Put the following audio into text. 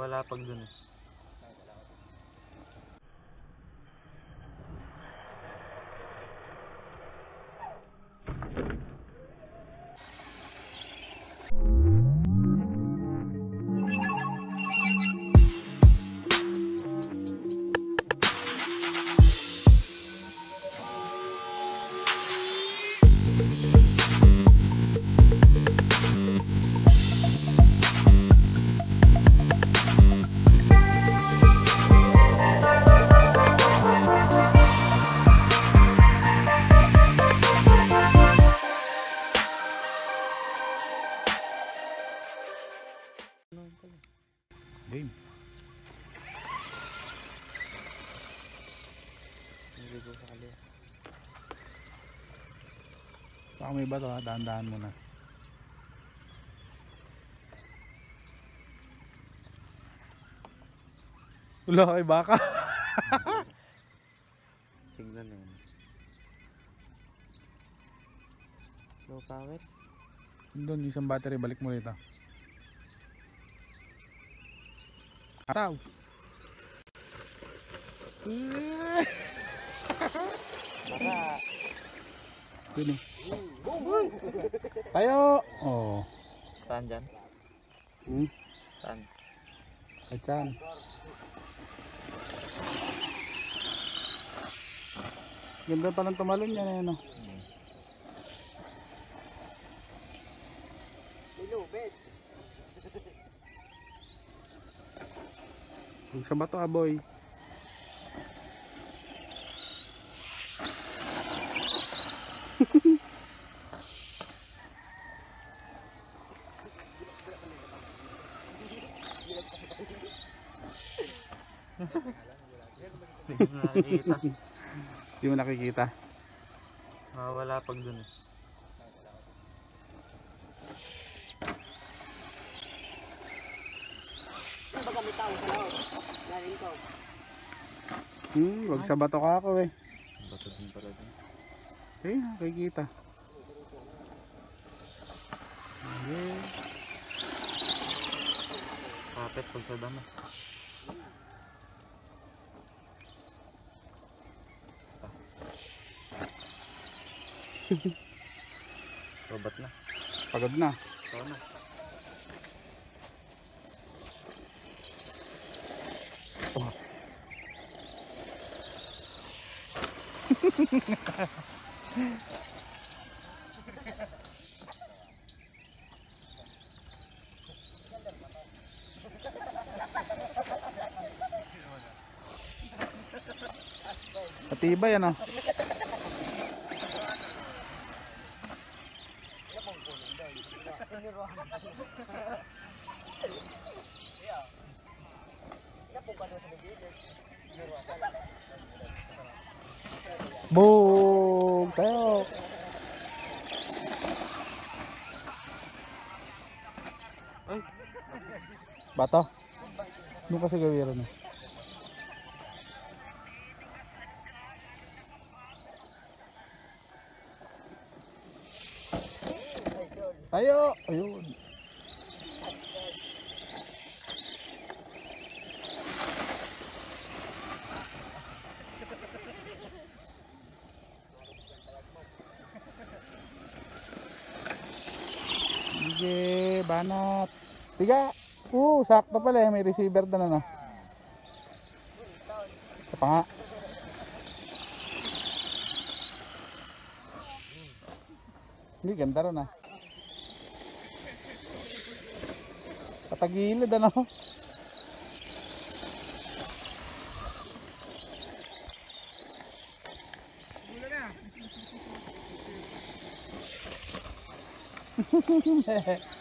Wala pag dun eh. Game. Baka may bato ha, dahan-dahan muna. Wala kay baka. Tingnan na yun. Low power? Doon, isang battery, balik mo rito. Ataw! Baka. Eh. Tayo! Oh. Saan dyan? Hmm? Saan? Kachan. Ganda pa ng tumalon yan eh, no? Huwag sa bato ah, boy. Hindi ko nakikita. Hindi mo nakikita. Ah, wala pag dun eh. Hmm, wag sa bato ka ako eh. Bato din pala dun. Eh, nakikita. Okay. Kapit pag sa dama. Sobat na. Pagod na. Ikaw na. Matibay ano. Boom! Tayo! Ay, Bato? Doon kasi gawin ano. Tayo! Ayun. Sige, banat. Tiga. Oo, sakto pala eh. May receiver doon ano. Pa. Hindi, ganda rin ah. Patagilid ano.